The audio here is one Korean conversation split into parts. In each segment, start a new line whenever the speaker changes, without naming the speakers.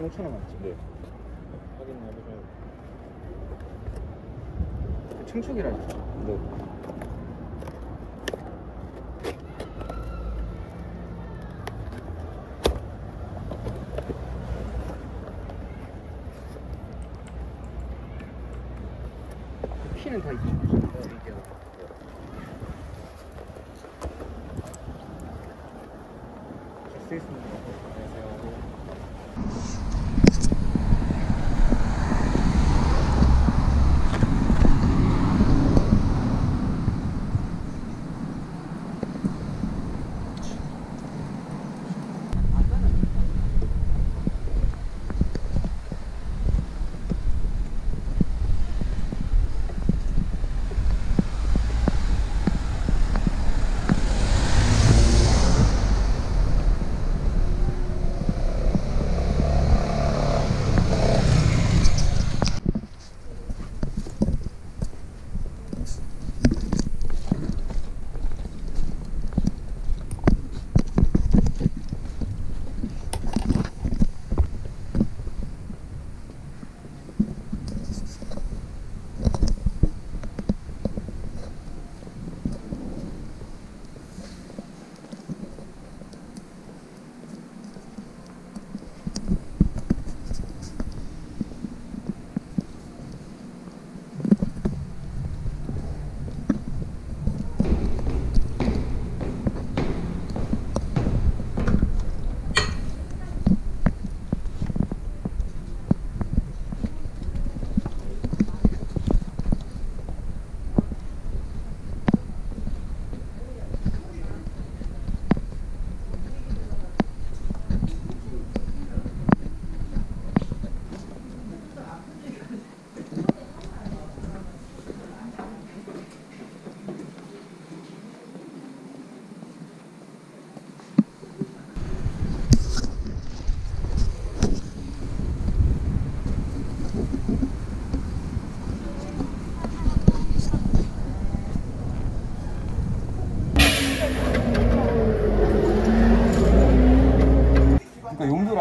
5천 원 맞지?
네.
확인 해 보셔야 돼. 청축이라 했죠.
네.
피는 다 있죠. 어, 이게. 자, 쓰겠습니다.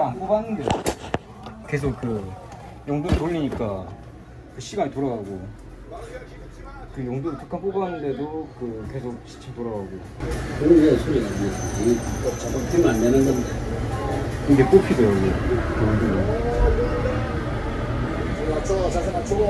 용도를 안 뽑았는데 계속 그 용도를 돌리니까 그 시간이 돌아가고 그 용도를 두칸 뽑았는데도 그 계속 시체 돌아가고
그런 게 소리가 안 나. 이게 꼭 작업되면 안 되는 건데.
이게 뽑히더라고요 그 용도가
맞춰 자세 맞추고